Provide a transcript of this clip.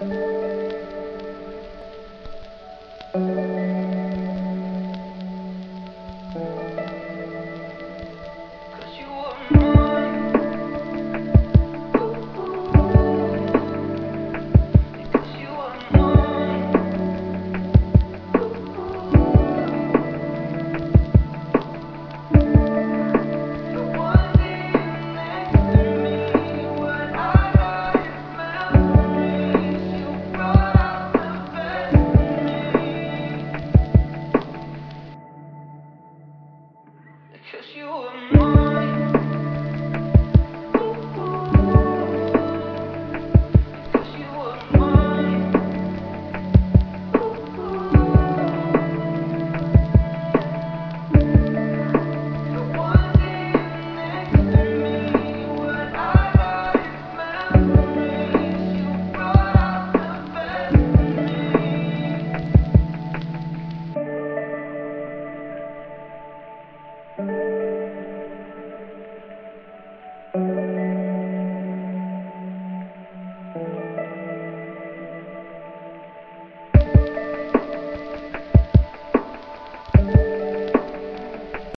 you Cause you were mine.